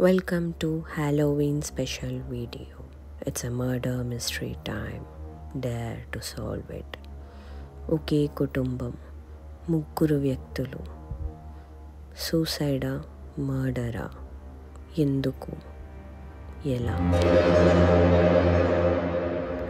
Welcome to Halloween special video it's a murder mystery time dare to solve it ఒకే కుటుంబం. ముగ్గురు వ్యక్తులు. సూసైడా మర్డరా ఎందుకు? ఎలా?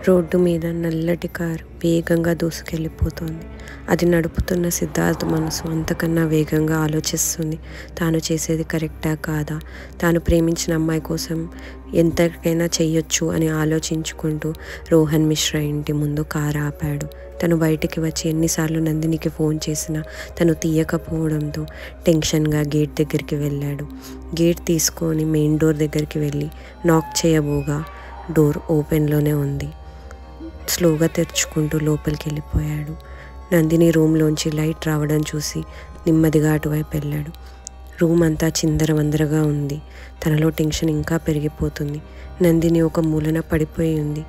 రోడ్డు మీద నల్లటి కారు వేగంగా దూసుకెళ్ళిపోతోంది. అది నడుపుతున్న సిద్ధార్థ్ మనసు అంతకన్నా వేగంగా ఆలోచిస్తుంది. తాను చేసేది కరెక్టా కాదా? తాను ప్రేమించిన అమ్మాయి కోసం ఎంతకైనా చెయ్యొచ్చు అని ఆలోచించుకుంటూ రోహన్ మిశ్రా ఇంటి ముందు కారు ఆపాడు. తను బయటికి వచ్చి ఎన్నిసార్లు నందినికి ఫోన్ చేసినా తను తీయకపోవడంతో టెన్షన్గా గేట్ దగ్గరికి వెళ్ళాడు. గేట్ తీసుకొని మెయిన్ డోర్ దగ్గరికి వెళ్ళి నాక్ చేయబోగా? డోర్ ఓపెన్లోనే ఉంది. స్లోగా తెరుచుకుంటూ లోపలికి వెళ్ళిపోయాడు నందిని రూమ్లోంచి లైట్ రావడం చూసి నెమ్మదిగా అటువైపు వెళ్ళాడు. రూమ్ అంతా చిందరవందరగా ఉంది. తనలో టెన్షన్ ఇంకా పెరిగిపోతుంది. నందిని ఒక మూలన పడిపోయి ఉంది.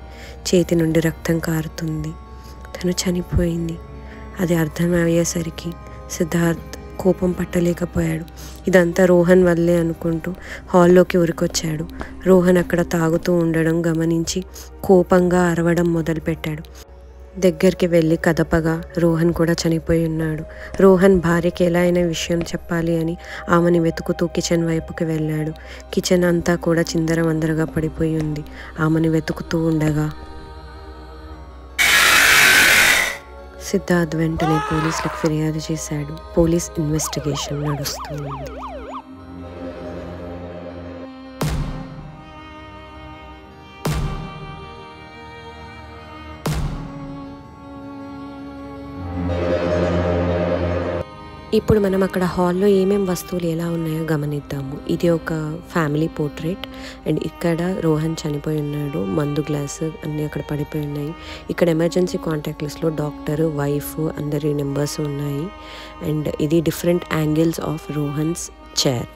చేతి నుండి రక్తం కారుతుంది. తను చనిపోయింది. అది అర్థమయ్యేసరికి సిద్ధార్థ్ కోపం పట్టలేకపోయాడు. ఇదంతా రోహన్ వల్లే అనుకుంటూ హాల్లోకి ఉరికొచ్చాడు. రోహన్ అక్కడ తాగుతూ ఉండడం గమనించి కోపంగా అరవడం మొదలుపెట్టాడు. దగ్గరికి వెళ్ళి కదపగా రోహన్ కూడా చనిపోయి ఉన్నాడు. రోహన్ భార్యకి ఎలా అయినా విషయం చెప్పాలి అని ఆమెని వెతుకుతూ కిచెన్ వైపుకి వెళ్ళాడు. కిచెన్ అంతా కూడా చిందరవందరగా పడిపోయి ఉంది. ఆమెని వెతుకుతూ ఉండగా సిద్ధార్థ్ వెంటనే పోలీసులకు ఫిర్యాదు చేశాడు. పోలీస్ ఇన్వెస్టిగేషన్ నడుస్తూ ఇప్పుడు మనం అక్కడ హాల్లో ఏమేం వస్తువులు ఎలా ఉన్నాయో గమనిద్దాము. ఇది ఒక ఫ్యామిలీ పోర్ట్రేట్. అండ్ ఇక్కడ రోహన్ చనిపోయి ఉన్నాడు. మందు గ్లాస్ అన్నీ అక్కడ పడిపోయి ఉన్నాయి. ఇక్కడ ఎమర్జెన్సీ కాంటాక్ట్ లిస్ట్లో డాక్టర్ వైఫ్ అందరి నెంబర్స్ ఉన్నాయి. అండ్ ఇది different angles of Rohan's chair.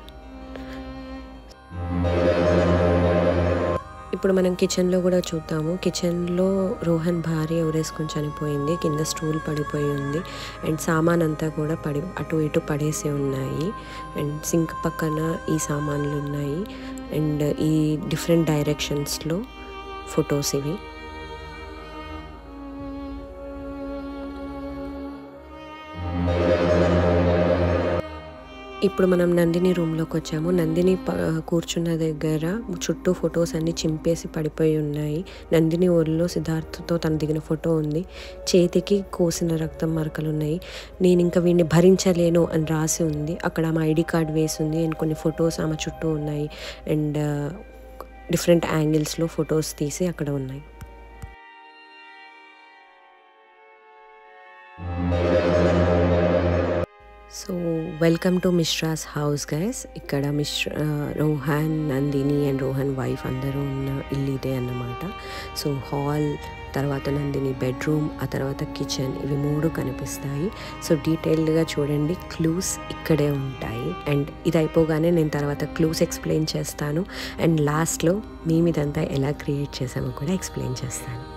ఇప్పుడు మనం కిచెన్లో కూడా చూద్దాము. కిచెన్లో రోహన్ భార్య ఎవరేసుకొని చనిపోయింది. కింద స్టూల్ పడిపోయి ఉంది. అండ్ సామాన్ అంతా కూడా పడి అటు ఇటు పడేసి ఉన్నాయి. అండ్ సింక్ పక్కన ఈ సామాన్లు ఉన్నాయి. అండ్ ఈ డిఫరెంట్ డైరెక్షన్స్లో ఫొటోస్ ఇవి. ఇప్పుడు మనం నందిని రూమ్లోకి వచ్చాము. నందిని కూర్చున్న దగ్గర చుట్టూ ఫొటోస్ అన్ని చింపేసి పడిపోయి ఉన్నాయి. నందిని ఊరిలో సిద్ధార్థతో తను దిగిన ఫోటో ఉంది. చేతికి కోసిన రక్తం మరకలు ఉన్నాయి. నేను ఇంకా వీడిని భరించలేను అని రాసి ఉంది. అక్కడ ఆమె ఐడి కార్డ్ వేసి ఉంది. అండ్ కొన్ని ఫొటోస్ ఆమె చుట్టూ ఉన్నాయి. అండ్ డిఫరెంట్ యాంగిల్స్లో ఫొటోస్ తీసి అక్కడ ఉన్నాయి. So welcome to Mishra's house guys ఇక్కడ Mishra uh, Rohan Nandini and Rohan wife అందరూ ఉన్న ఇల్లు ఇదే అన్నమాట. సో హాల్ తర్వాత నందిని బెడ్రూమ్ ఆ తర్వాత కిచెన్ ఇవి మూడు కనిపిస్తాయి. సో డీటెయిల్డ్గా చూడండి క్లూస్ ఇక్కడే ఉంటాయి. అండ్ ఇది అయిపోగానే నేను తర్వాత క్లూస్ ఎక్స్ప్లెయిన్ చేస్తాను. అండ్ లాస్ట్లో మేము ఇదంతా ఎలా క్రియేట్ చేసామో కూడా ఎక్స్ప్లెయిన్ చేస్తాను.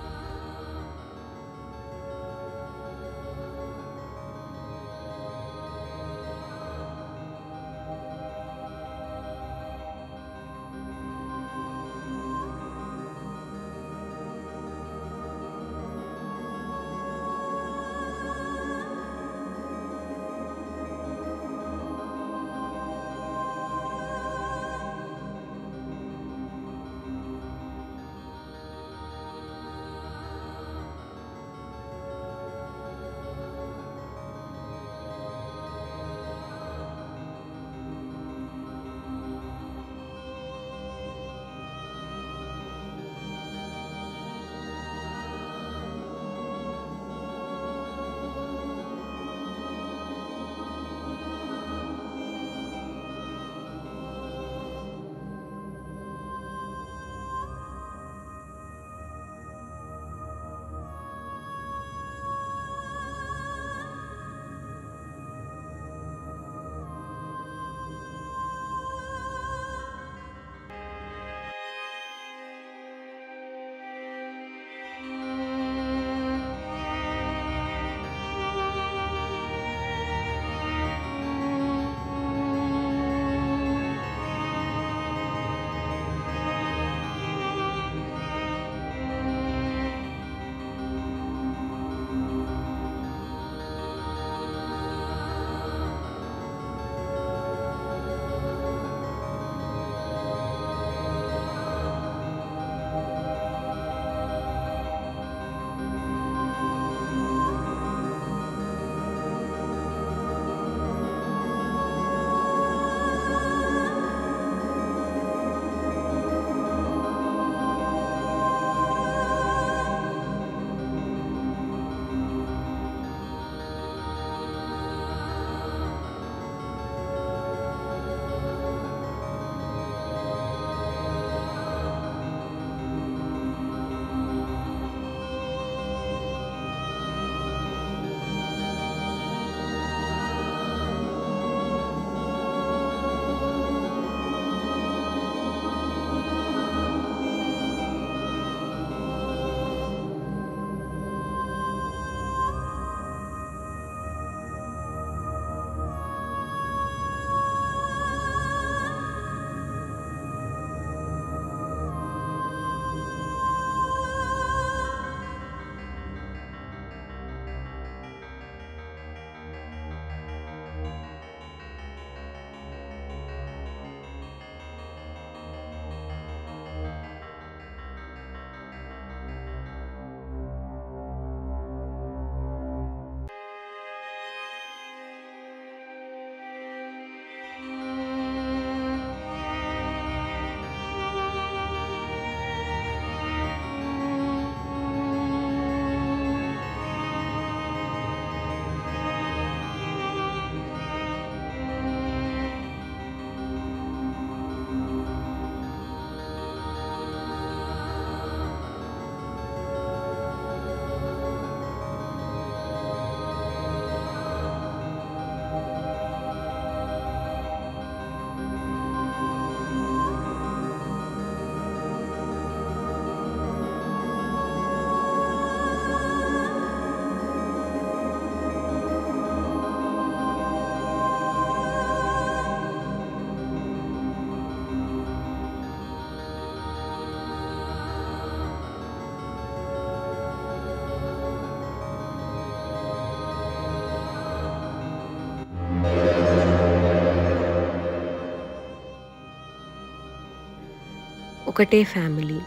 ఒకటే ఫ్యామిలీ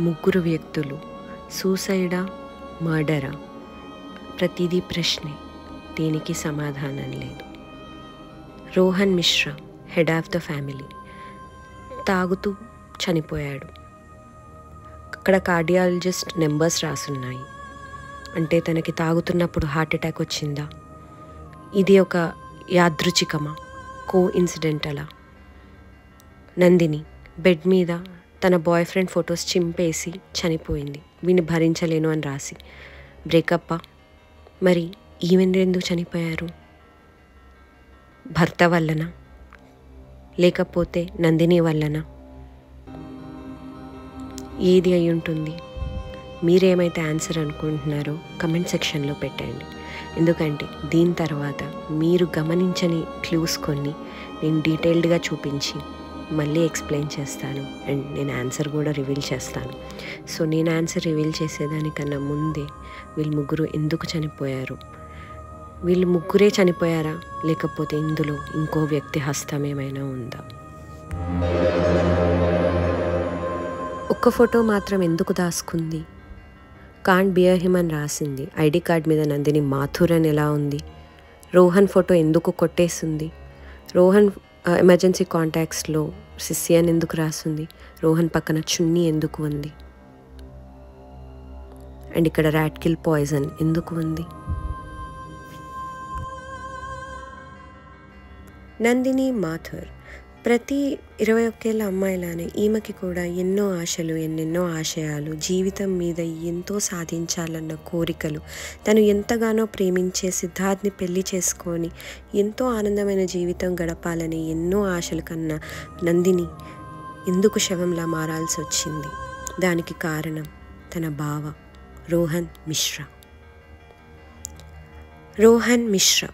ముగ్గురు వ్యక్తులు. సూసైడా మర్డరా? ప్రతిదీ ప్రశ్నే. దీనికి సమాధానం లేదు. Rohan Mishra head of the family. తాగుతూ చనిపోయాడు. అక్కడ కార్డియాలజిస్ట్ నెంబర్స్ రాసున్నాయి. అంటే తనకి తాగుతున్నప్పుడు హార్ట్ అటాక్ వచ్చిందా? ఇది ఒక యాదృచికమా కో ఇన్సిడెంటలా నందిని బెడ్ మీద తన బాయ్ ఫ్రెండ్ ఫొటోస్ చింపేసి చనిపోయింది. వీని భరించలేను అని రాసి. బ్రేకప్పా మరి ఈవెన్ ఎందుకు చనిపోయారు? భర్త వల్లన? లేకపోతే నందిని వల్లన? ఏది అయి ఉంటుంది? మీరేమైతే ఆన్సర్ అనుకుంటున్నారో కమెంట్ సెక్షన్లో పెట్టండి. ఎందుకంటే దీని తర్వాత మీరు గమనించని క్లూస్ కొన్ని నేను డీటెయిల్డ్గా చూపించి మళ్ళీ ఎక్స్ప్లెయిన్ చేస్తాను అండ్ నేను ఆన్సర్ కూడా రివీల్ చేస్తాను. సో నేను ఆన్సర్ రివీల్ చేసేదానికన్నా ముందే వీళ్ళు ముగ్గురు ఎందుకు చనిపోయారు? వీళ్ళు ముగ్గురే చనిపోయారా? లేకపోతే ఇందులో ఇంకో వ్యక్తి హస్తం ఏమైనా ఉందా? ఒక్క ఫోటో మాత్రం ఎందుకు దాసుకుంది? కాంట్ బియర్ హిమ్ అని రాసింది. ఐడి కార్డ్ మీద నందిని మాథుర్ అని ఎలా ఉంది? రోహన్ ఫోటో ఎందుకు కొట్టేసింది? రోహన్ ఎమర్జెన్సీ కాంటాక్ట్స్లో సిస్సి అని ఎందుకు రాసింది? రోహన్ పక్కన చున్నీ ఎందుకు ఉంది? అండ్ ఇక్కడ ర్యాట్కిల్ పాయిజన్ ఎందుకు ఉంది? నందిని మాథర్ ప్రతి ఇరవై ఒకేళ్ళ అమ్మాయిలానే ఈమెకి కూడా ఎన్నో ఆశలు ఎన్నెన్నో ఆశయాలు జీవితం మీద ఎంతో సాధించాలన్న కోరికలు. తను ఎంతగానో ప్రేమించే సిద్ధార్థ్ని పెళ్ళి చేసుకొని ఎంతో ఆనందమైన జీవితం గడపాలని ఎన్నో ఆశలు కన్నా నందిని ఎందుకు శవంలా మారాల్సి వచ్చింది? దానికి కారణం తన బావ రోహన్ మిశ్రా. రోహన్ మిశ్రా.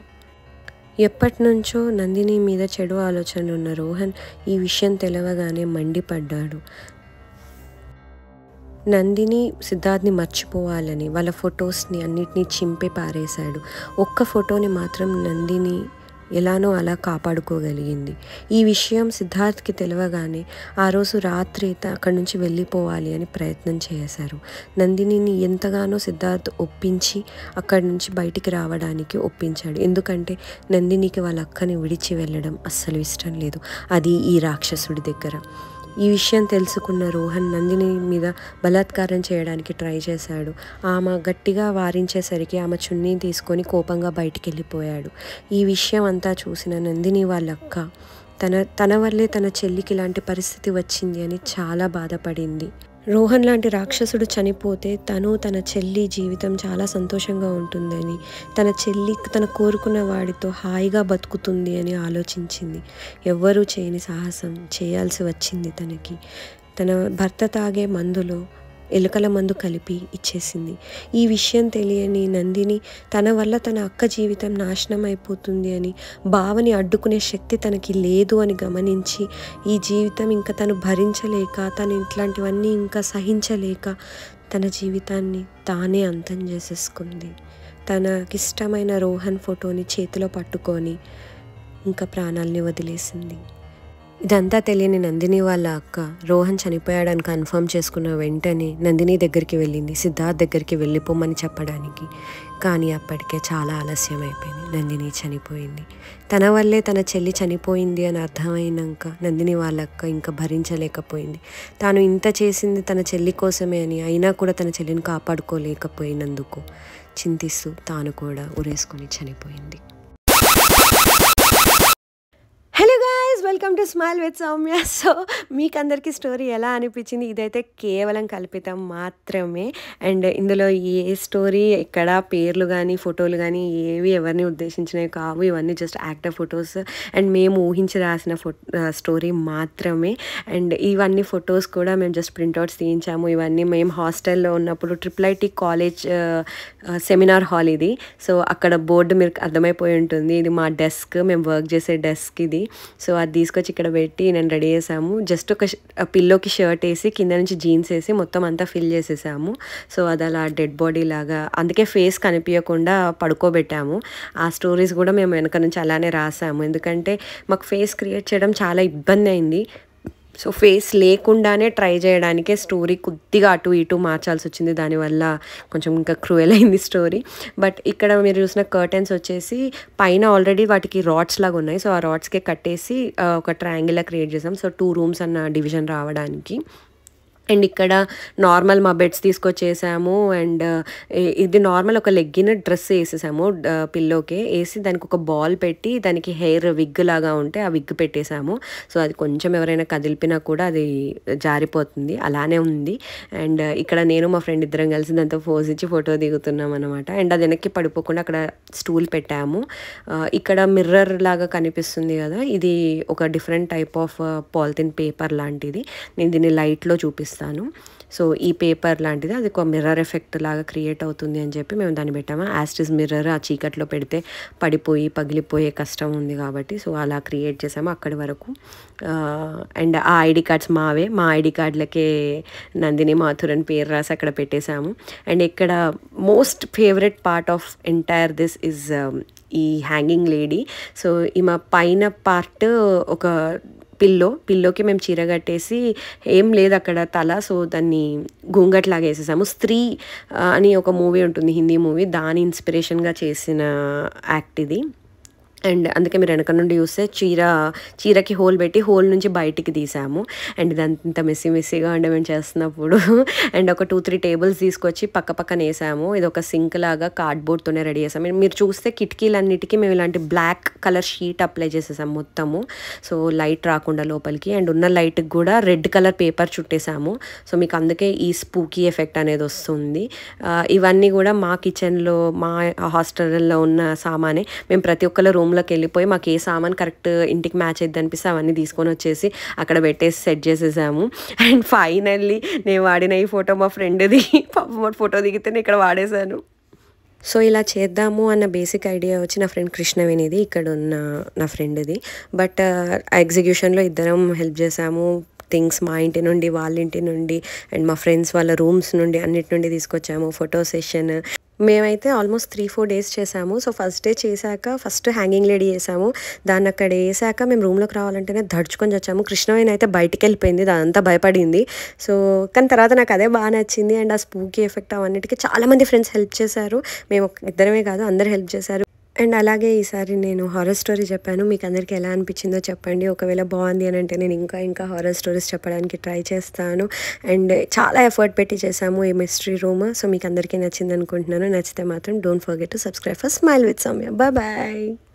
ఎప్పటి నుంచో నందిని మీద చెడు ఆలోచన ఉన్న రోహన్ ఈ విషయం తెలవగానే మండిపడ్డాడు. నందిని సిద్ధార్థ్ని మర్చిపోవాలని వాళ్ళ ఫొటోస్ని అన్నిటినీ చింపి పారేశాడు. ఒక్క ఫోటోని మాత్రం నందిని ఎలానో అలా కాపాడుకోగలిగింది. ఈ విషయం సిద్ధార్థ్కి తెలియగానే ఆ రోజు రాత్రి అక్కడి నుంచి వెళ్ళిపోవాలి అని ప్రయత్నం చేశారు. నందినిని ఎంతగానో సిద్ధార్థ్ ఒప్పించి అక్కడి నుంచి బయటికి రావడానికి ఒప్పించాడు. ఎందుకంటే నందినికి వాళ్ళ అక్కని విడిచి వెళ్ళడం అస్సలు ఇష్టం లేదు. అది ఈ రాక్షసుడి దగ్గర. ఈ విషయం తెలుసుకున్న రోహన్ నందిని మీద బలాత్కారం చేయడానికి ట్రై చేశాడు. ఆమె గట్టిగా వారించేసరికి ఆమె చున్నీ తీసుకొని కోపంగా బయటికి వెళ్ళిపోయాడు ఈ విషయం అంతా చూసిన నందిని వాళ్ళ అక్క తన తన వల్లే తన చెల్లికి ఇలాంటి పరిస్థితి వచ్చింది అని చాలా బాధపడింది. రోహన్ లాంటి రాక్షసుడు చనిపోతే తను తన చెల్లి జీవితం చాలా సంతోషంగా ఉంటుందని తన చెల్లి తన కోరుకున్న వాడితో హాయిగా బతుకుతుంది అని ఆలోచించింది. ఎవ్వరూ చేయని సాహసం చేయాల్సి వచ్చింది తనకి. తన భర్త తాగే మందులో ఎలుకల మందు కలిపి ఇచ్చేసింది. ఈ విషయం తెలియని నందిని తన వల్ల తన అక్క జీవితం నాశనం అయిపోతుంది అని భావని అడ్డుకునే శక్తి తనకి లేదు అని గమనించి ఈ జీవితం ఇంకా తను భరించలేక తను ఇట్లాంటివన్నీ ఇంకా సహించలేక తన జీవితాన్ని తానే అంతం చేసేసుకుంది. తనకిష్టమైన రోహన్ ఫోటోని చేతిలో పట్టుకొని ఇంకా ప్రాణాల్ని వదిలేసింది. ఇదంతా తెలియని నందిని వాళ్ళ అక్క రోహన్ చనిపోయాడని కన్ఫర్మ్ చేసుకున్న వెంటనే నందిని దగ్గరికి వెళ్ళింది సిద్ధార్థ్ దగ్గరికి వెళ్ళిపోమని చెప్పడానికి. కానీ అప్పటికే చాలా ఆలస్యం అయిపోయింది. నందిని చనిపోయింది. తన వల్లే తన చెల్లి చనిపోయింది అని అర్థమైనాక నందిని వాళ్ళ అక్క ఇంకా భరించలేకపోయింది. తాను ఇంత చేసింది తన చెల్లి కోసమే అని అయినా కూడా తన చెల్లిని కాపాడుకోలేకపోయినందుకు చింతిస్తూ తాను కూడా ఉరేసుకొని చనిపోయింది. Welcome to smile with Soumya. So మీకు అందరికీ స్టోరీ ఎలా అనిపించింది? ఇదైతే కేవలం కల్పితం మాత్రమే. అండ్ ఇందులో ఏ స్టోరీ ఎక్కడ పేర్లు కానీ ఫోటోలు కానీ ఏవి ఎవరిని ఉద్దేశించినవి కావు. ఇవన్నీ జస్ట్ యాక్టర్ ఫొటోస్. అండ్ మేము ఊహించి రాసిన ఫో స్టోరీ మాత్రమే. అండ్ ఇవన్నీ ఫొటోస్ కూడా మేము జస్ట్ ప్రింట్అవుట్స్ తీయించాము. ఇవన్నీ మేము హాస్టల్లో ఉన్నప్పుడు triple IT college seminar hall ఇది. సో అక్కడ బోర్డు మీరు అర్థమైపోయి ఉంటుంది. ఇది మా డెస్క్. మేము వర్క్ చేసే డెస్క్ ఇది. సో అది తీసుకొచ్చి ఇక్కడ పెట్టి నేను రెడీ చేసాము. జస్ట్ ఒక పిల్లోకి షర్ట్ వేసి కింద నుంచి జీన్స్ వేసి మొత్తం అంతా ఫిల్ చేసేసాము. సో అది అలా డెడ్ బాడీ లాగా అందుకే ఫేస్ కనిపించకుండా పడుకోబెట్టాము. ఆ స్టోరీస్ కూడా మేము వెనక నుంచి అలానే రాసాము. ఎందుకంటే మాకు ఫేస్ క్రియేట్ చేయడం చాలా ఇబ్బంది అయింది. సో ఫేస్ లేకుండానే ట్రై చేయడానికే స్టోరీ కొద్దిగా అటు ఇటు మార్చాల్సి వచ్చింది. దానివల్ల కొంచెం ఇంకా క్రూయల్ అయింది స్టోరీ. బట్ ఇక్కడ మీరు చూసిన కర్టెన్స్ వచ్చేసి పైన ఆల్రెడీ వాటికి రాడ్స్ లాగా ఉన్నాయి. సో ఆ రాడ్స్కే కట్టేసి ఒక ట్రయాంగిల్ క్రియేట్ చేసాం. సో టూ రూమ్స్ అన్న డివిజన్ రావడానికి. అండ్ ఇక్కడ నార్మల్ మా బెడ్స్ తీసుకొచ్చేసాము అండ్ ఇది నార్మల్ ఒక లెగ్గిన డ్రెస్ వేసేసాము పిల్లోకి వేసి దానికి ఒక బాల్ పెట్టి దానికి హెయిర్ విగ్ లాగా ఉంటే ఆ విగ్ పెట్టేసాము. సో అది కొంచెం ఎవరైనా కదిలిపినా కూడా అది జారిపోతుంది అలానే ఉంది. అండ్ ఇక్కడ నేను మా ఫ్రెండ్ ఇద్దరం కలిసి దాంతో ఫోజ్ ఇచ్చి ఫోటో దిగుతున్నాం అనమాట అండ్ అది వెనక్కి పడిపోకుండా అక్కడ స్టూల్ పెట్టాము. ఇక్కడ మిర్రర్ లాగా కనిపిస్తుంది కదా ఇది ఒక different type of polythene paper లాంటిది. నేను దీన్ని లైట్లో చూపిస్తాను సో ఈ పేపర్ లాంటిది అది ఒక మిర్రర్ ఎఫెక్ట్ లాగా క్రియేట్ అవుతుంది అని చెప్పి మేము దాన్ని పెట్టాము. యాస్టిస్ మిర్రర్ ఆ చీకట్లో పెడితే పడిపోయి పగిలిపోయే కష్టం ఉంది కాబట్టి సో అలా క్రియేట్ చేసాము అక్కడి వరకు. అండ్ ఆ ఐడి కార్డ్స్ మావే. మా ఐడి కార్డులకే నందిని మాథుర్ అని పేరు రాసి అక్కడ పెట్టేశాము. అండ్ ఇక్కడ most favourite part of entire this is ఈ హ్యాంగింగ్ లేడీ సో ఈమె పైన పార్ట్ ఒక పిల్లో పిల్లోకి మేము చీర కట్టేసి ఏం లేదు అక్కడ తల సో దాన్ని గుంగట్లాగా వేసేసాము. స్త్రీ అని ఒక మూవీ ఉంటుంది హిందీ మూవీ దాని ఇన్స్పిరేషన్గా చేసిన యాక్ట్ ఇది. అండ్ అందుకే మీరు వెనక నుండి చూస్తే చీర చీరకి హోల్ పెట్టి హోల్ నుంచి బయటికి తీసాము. అండ్ ఇదంతా మెస్సి మెస్సీగా ఉండే మేము చేస్తున్నప్పుడు అండ్ ఒక టూ త్రీ టేబుల్స్ తీసుకొచ్చి పక్క పక్కన వేసాము. ఇది ఒక సింక్ లాగా కార్డ్బోర్డ్తోనే రెడీ చేసాము. మీరు చూస్తే కిటికీలన్నిటికీ మేము ఇలాంటి బ్లాక్ కలర్ షీట్ అప్లై చేసేసాము మొత్తము. సో లైట్ రాకుండా లోపలికి అండ్ ఉన్న లైట్కి కూడా రెడ్ కలర్ పేపర్ చుట్టేసాము. సో మీకు అందుకే ఈ స్పూకీ ఎఫెక్ట్ అనేది వస్తుంది. ఇవన్నీ కూడా మా కిచెన్లో మా హాస్టల్లో ఉన్న సామానే. మేము ప్రతి ఒక్కళ్ళ రూమ్లోకి వెళ్ళిపోయి మాకు ఏ సామాన్ కరెక్ట్ ఇంటికి మ్యాచ్ అయ్యింది అనిపిస్తే అవన్నీ తీసుకొని వచ్చేసి అక్కడ పెట్టేసి సెట్ చేసేసాము. అండ్ ఫైనల్లీ నేను వాడిన ఈ ఫోటో మా ఫ్రెండ్ది. పాప ఫోటో దిగితే నేను ఇక్కడ వాడేశాను. సో ఇలా చేద్దాము అన్న బేసిక్ ఐడియా వచ్చి నా ఫ్రెండ్ కృష్ణవేణిది ఇక్కడ ఉన్న నా ఫ్రెండ్ది. బట్ ఎగ్జిక్యూషన్లో ఇద్దరం హెల్ప్ చేసాము. థింగ్స్ మా ఇంటి నుండి వాళ్ళ ఇంటి నుండి అండ్ మా ఫ్రెండ్స్ వాళ్ళ రూమ్స్ నుండి అన్నిటి నుండి తీసుకొచ్చాము. ఫోటో సెషన్ మేమైతే ఆల్మోస్ట్ త్రీ ఫోర్ డేస్ చేసాము. సో ఫస్ట్ డే చేశాక ఫస్ట్ హ్యాంగింగ్ లేడీ చేసాము. దాన్ని అక్కడ వేసాక మేము రూమ్లోకి రావాలంటేనే దడుచుకొని వచ్చాము కృష్ణవేణి అయితే బయటికి వెళ్ళిపోయింది. దాంతా భయపడింది. సో కానీ తర్వాత నాకు అదే బాగా నచ్చింది. అండ్ ఆ స్పూకీ ఎఫెక్ట్ అవన్నిటికీ చాలామంది ఫ్రెండ్స్ హెల్ప్ చేశారు. మేము ఇద్దరమే కాదు అందరు హెల్ప్ చేశారు. అండ్ అలాగే ఈసారి నేను హారర్ స్టోరీ చెప్పాను. మీకు అందరికీ ఎలా అనిపించిందో చెప్పండి. ఒకవేళ బాగుంది అని అంటే నేను ఇంకా ఇంకా హారర్ స్టోరీస్ చెప్పడానికి ట్రై చేస్తాను. అండ్ చాలా ఎఫర్ట్ పెట్టి చేసాము ఈ మిస్టరీ రూమ్ సో మీకు అందరికీ నచ్చింది అనుకుంటున్నాను నచ్చితే మాత్రం don't forget to subscribe for smile with Soumya bye bye